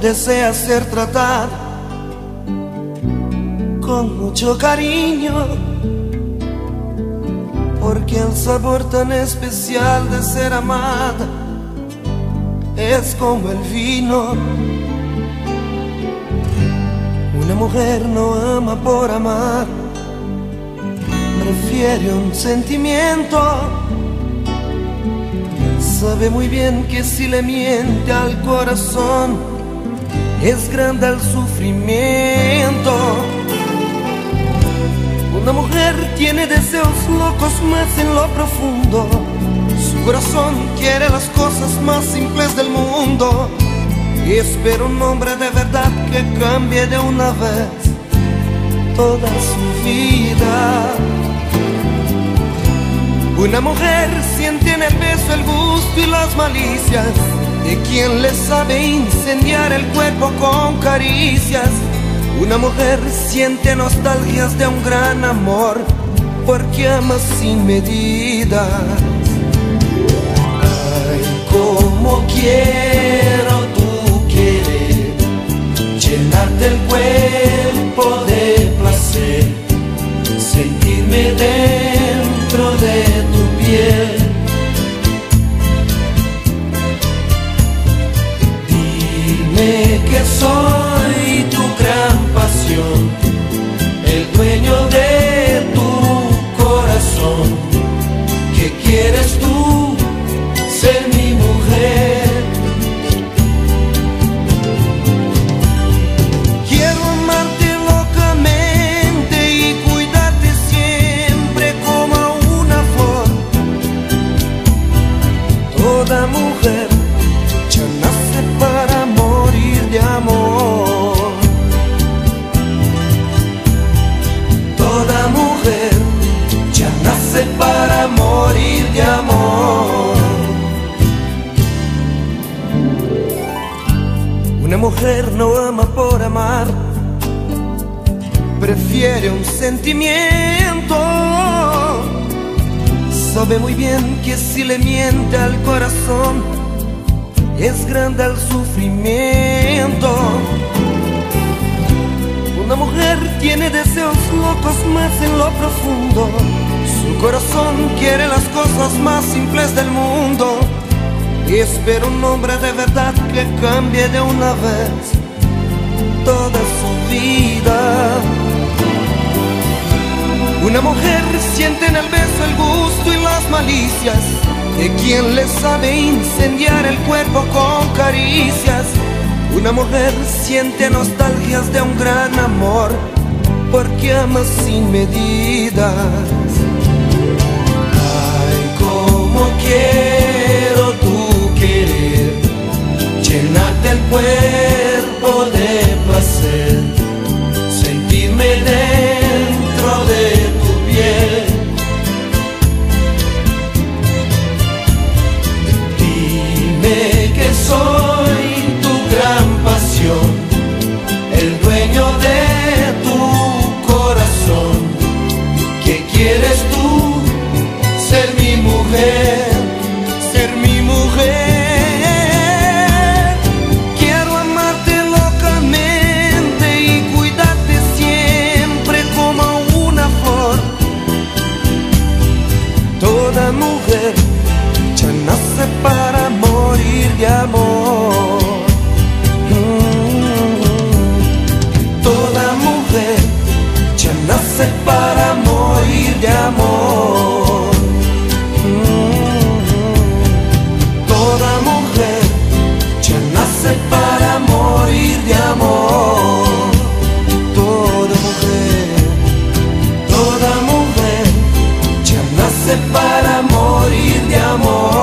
desea ser tratada con mucho cariño, porque el sabor tan especial de ser amada es como el vino. Una mujer no ama por amar, prefiere un sentimiento sabe muy bien que si le miente al corazón es grande el sufrimiento. Una mujer tiene deseos locos más en lo profundo. Su corazón quiere las cosas más simples del mundo. Y espera un hombre de verdad que cambie de una vez toda su vida. Una mujer siente en el beso el gusto y las malicias de quien le sabe incendiar el cuerpo con caricias. Una mujer siente nostalgias de un gran amor porque ama sin medida. Ay, como quiero tu querer, llenarte el cuerpo de placer, sentirme dentro Una mujer no ama por amar, prefiere un sentimiento. Sabe muy bien que si le miente al corazón, es grande el sufrimiento. Una mujer tiene deseos locos más en lo profundo. Su corazón quiere las cosas más simples del mundo. Y Espero un hombre de verdad que cambie de una vez toda su vida. Una mujer siente en el beso el gusto y las malicias de quien le sabe incendiar el cuerpo con caricias. Una mujer siente nostalgias de un gran amor porque ama sin medidas. Ay, como quiero. cuerpo de placer, sentirme de toda mujer ya nace para morir de amor. Mm. Toda mujer ya nace para morir de amor. nace para morir de amor.